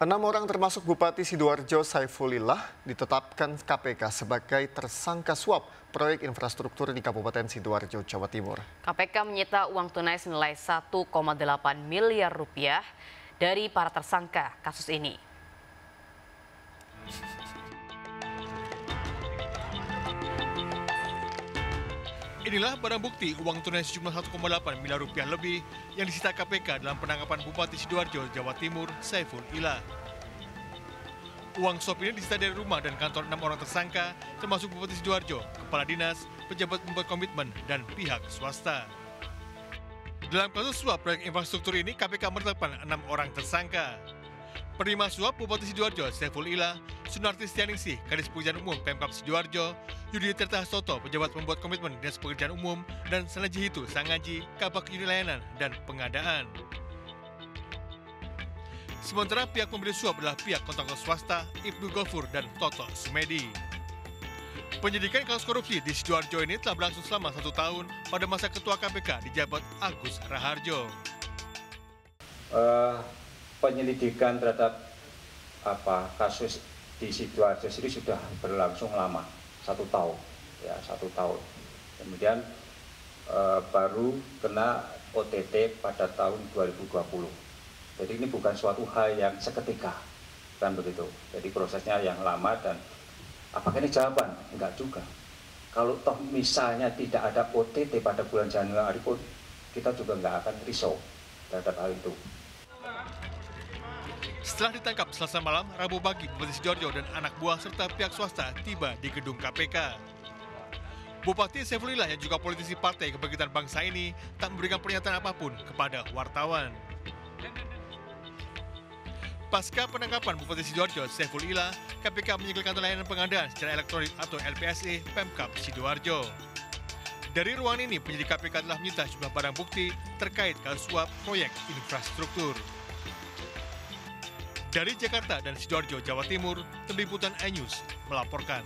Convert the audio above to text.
Enam orang termasuk Bupati Sidoarjo Saifulillah ditetapkan KPK sebagai tersangka suap proyek infrastruktur di Kabupaten Sidoarjo, Jawa Timur. KPK menyita uang tunai senilai 1,8 miliar rupiah dari para tersangka kasus ini. Inilah barang bukti uang tunai sejumlah 1,8 miliar rupiah lebih yang disita KPK dalam penangkapan Bupati Sidoarjo, Jawa Timur, Saiful Ilah. Uang suap ini disita dari rumah dan kantor enam orang tersangka, termasuk Bupati Sidoarjo, Kepala Dinas, pejabat membuat komitmen, dan pihak swasta. Dalam kasus suap proyek infrastruktur ini, KPK menetapkan enam orang tersangka. Penerima suap Bupati Sidoarjo, Saiful Ila, Sunarti Stianingsih, Kadis Pekerjaan Umum Pemkap Sidoarjo, Yudi Tirta Soto, pejabat membuat komitmen Dinas Pekerjaan Umum, dan Sanaji Hitu, Sangaji, Kabak Layanan, dan Pengadaan. Sementara pihak pemberi suap adalah pihak kontraktor swasta, Ibnu Gofur, dan Toto Sumedi. Penyidikan kasus korupsi di Sidoarjo ini telah berlangsung selama satu tahun pada masa Ketua KPK di jabat Agus Raharjo. Uh, penyelidikan terhadap apa kasus di sidoarjo ini sudah berlangsung lama satu tahun ya satu tahun. Kemudian e, baru kena OTT pada tahun 2020 jadi ini bukan suatu hal yang seketika kan begitu? Jadi prosesnya yang lama dan apakah ini jawaban? Enggak juga. Kalau toh misalnya tidak ada OTT pada bulan Januari pun kita juga enggak akan risau terhadap hal itu setelah ditangkap selasa malam, Rabu pagi, Bupati Sidoarjo dan anak buah serta pihak swasta tiba di gedung KPK. Bupati Saifulillah yang juga politisi Partai Kebangkitan Bangsa ini tak memberikan pernyataan apa pun kepada wartawan. Pasca penangkapan Bupati Sidoarjo Saifulillah, KPK menyegel kantor layanan pengadaan secara elektronik atau LPSE Pemkap Sidoarjo. Dari ruangan ini, penyidik KPK telah menyita sejumlah barang bukti terkait kasus suap proyek infrastruktur. Dari Jakarta dan Sidoarjo, Jawa Timur, Tim iNews melaporkan.